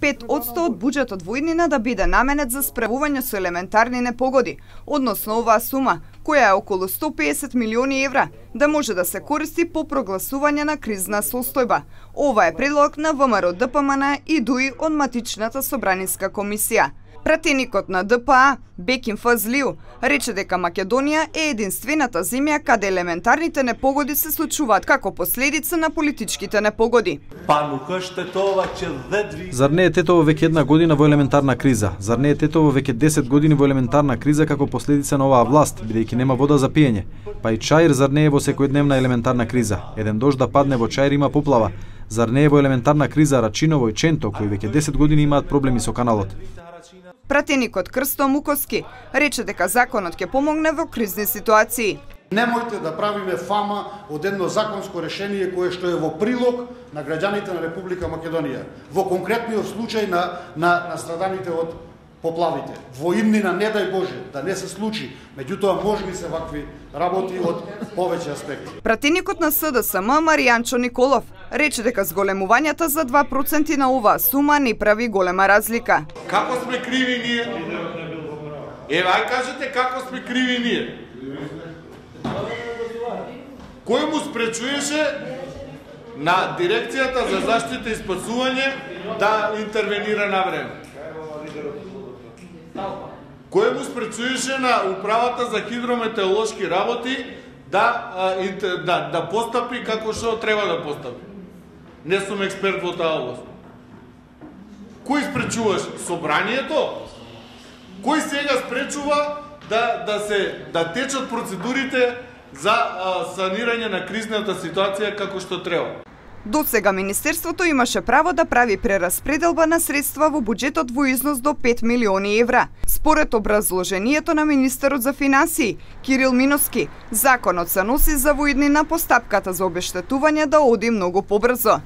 5% од буџетот во иднина да биде наменет за справување со елементарни непогоди, односно оваа сума, која е околу 150 милиони евра, да може да се користи по прогласување на кризна состојба. Ова е предлог на ВМРО ДПМН и ДУИ од матичната собраниска комисија. Пратеникот на ДПА, Бекин Фазлиу, рече дека Македонија е единствената земја каде елементарните непогоди се случуваат како последица на политичките непогоди. Па. Зар не е Тетово веќе една година во елементарна криза? Зар не е Тетово веќе 10 години во елементарна криза како последица на оваа власт, бидејќи нема вода за пиење? Па и Чаир зар не е во секојдневна елементарна криза? Еден дожд да падне во Чаир има поплава. Зар не е во елементарна криза Рачиново и Ченто, кои веќе 10 години имаат проблеми со каналот? Пратеникот Крсто Муковски рече дека законот ќе помогне во кризни ситуации. Немојте да правиме фама од едно законско решение кое што е во прилог на граѓаните на Република Македонија. Во конкретниот случај на, на, на страданите од поплавите. Во имнина, не дај Боже, да не се случи, меѓутоа можни се вакви работи од повеќе аспекти. Пратеникот на СДСМ Маријанчо Николов рече дека зголемувањата за 2% на оваа сума не прави голема разлика. Како сме криви ние? Ева, ај кажете како сме криви ние. Кој му спречуеше на дирекцијата за заштита и спасување да интервенира на време? Кој му спречуеше на управата за хидрометеолошки работи да, да, да постапи како што треба да постапи. Не сум експерт во таа област. Кој спречуваш? Собранието? Кој сега спречува да, да се да течат процедурите за а, санирање на кризната ситуација како што треба? До сега Министерството имаше право да прави прераспределба на средства во буџетот во износ до 5 милиони евра. Според образложението на Министерот за финансии, Кирил Миноски, законот се носи за воидни на постапката за обештетување да оди многу побрзо.